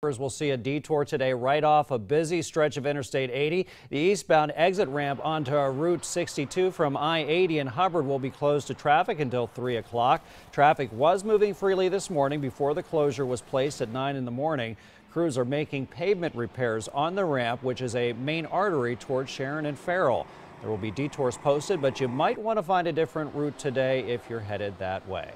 We'll see a detour today right off a busy stretch of Interstate 80. The eastbound exit ramp onto Route 62 from I-80 and Hubbard will be closed to traffic until 3 o'clock. Traffic was moving freely this morning before the closure was placed at 9 in the morning. Crews are making pavement repairs on the ramp, which is a main artery toward Sharon and Farrell. There will be detours posted, but you might want to find a different route today if you're headed that way.